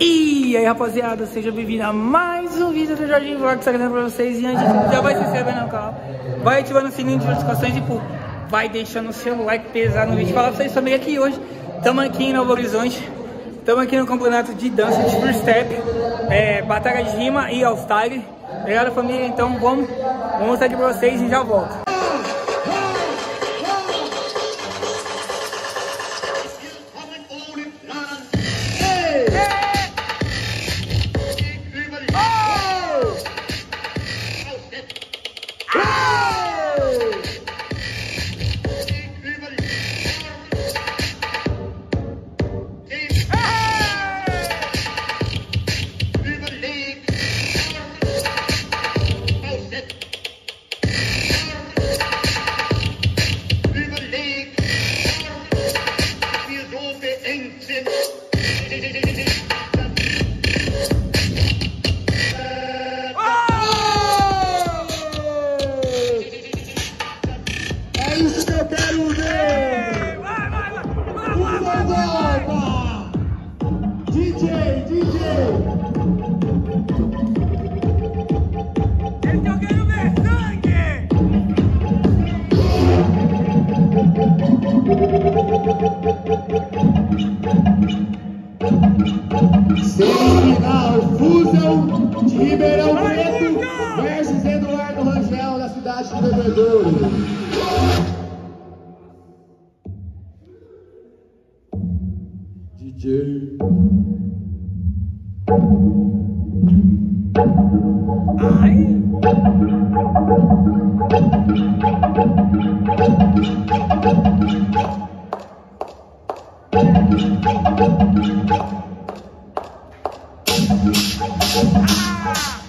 E aí rapaziada, seja bem-vindo a mais um vídeo do Jorginho Vlogs trazendo pra vocês E antes já vai se inscrevendo no canal Vai ativando o sininho de notificações e pô, vai deixando o seu like pesado no vídeo. Falar pra vocês também aqui hoje, estamos aqui em Novo Horizonte Estamos aqui no campeonato de dança de free step é, Batalha de rima e all-style Obrigado família, então vamos, vamos mostrar aqui pra vocês e já volto Vereadores. DJ. Ai. Ah!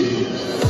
você.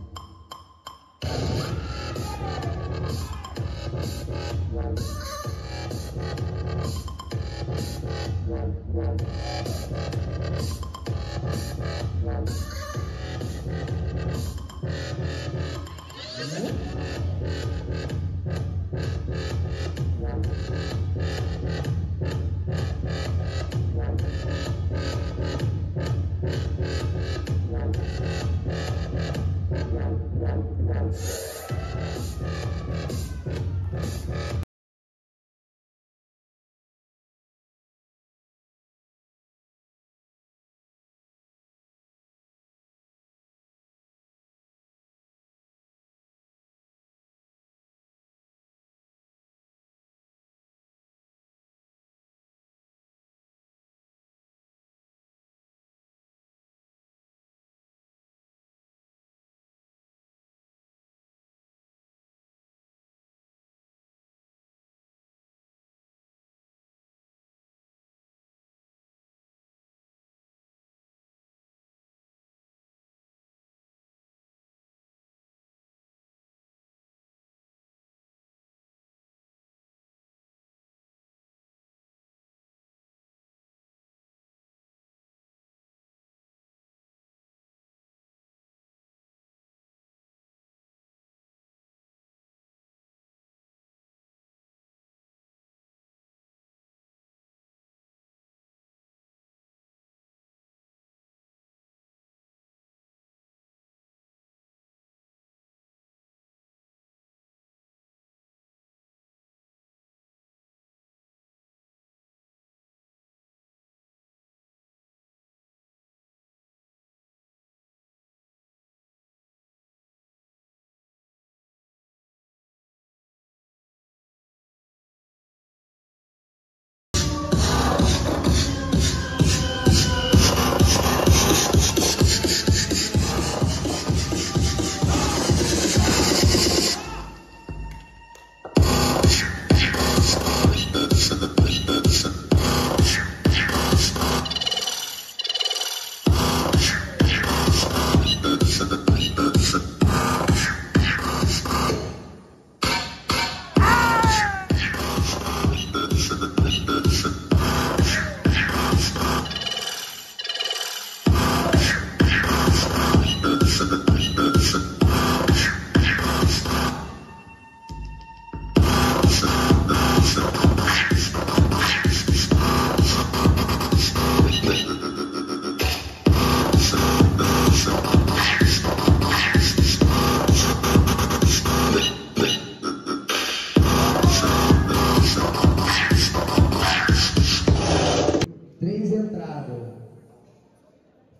Três entradas.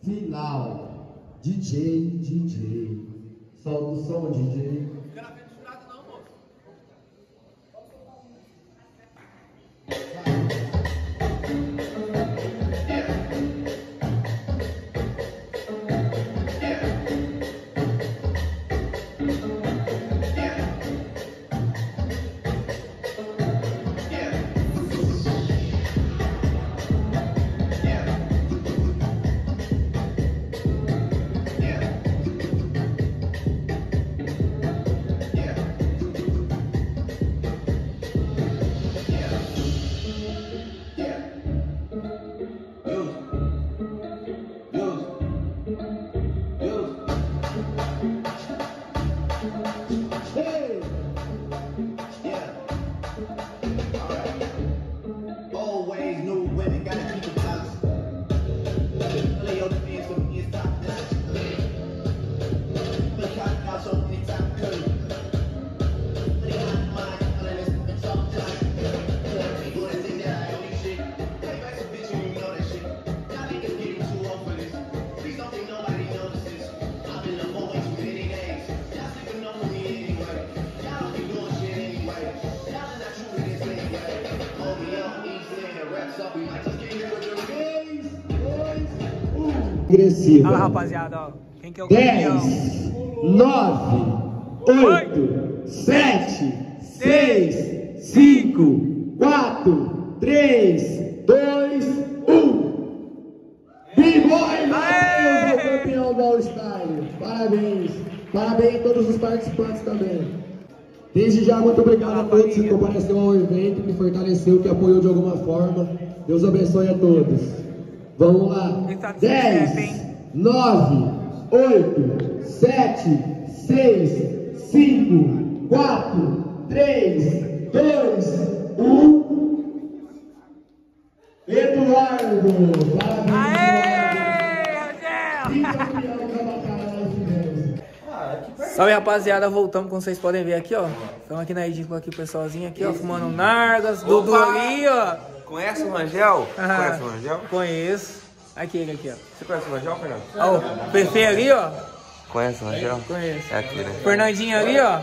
Final. DJ, DJ. Solta o som, DJ. Lá, rapaziada, ó. Quem que é o campeão? 10, 9, 8, 7, 6, 5, 4, 3, 2, 1. B-Boy o campeão do All Style. Parabéns. Parabéns a todos os participantes também. Desde já, muito obrigado a todos que compareceu ao evento, que fortaleceu, que apoiou de alguma forma. Deus abençoe a todos. Vamos lá. 10, 9, 8, 7, 6, 5, 4, 3, 2, 1. Eduardo, parabéns. Aê. Salve rapaziada, voltamos como vocês podem ver aqui, ó. Estamos aqui na Edinco aqui, o pessoalzinho aqui, ó, fumando nargas, Dudu ali, ó. Conhece o Rangel? Ah, Conhece o Rangel? Conheço. Aqui ele aqui, ó. Você conhece o Rangel, Fernando? Ó, o Pepe ali, ó. Conhece o Rangel? Conheço. É aqui, né? Fernandinho ali, ó.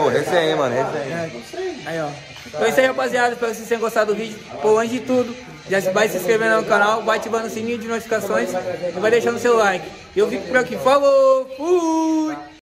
Ô, resenha, mano, resenha. É. Aí, ó. Então é isso aí, rapaziada. Espero que vocês tenham gostado do vídeo. Pô, antes de tudo, já vai se inscrevendo no canal, vai ativando o sininho de notificações e vai deixando o seu like. Eu fico por aqui. Falou! Fui!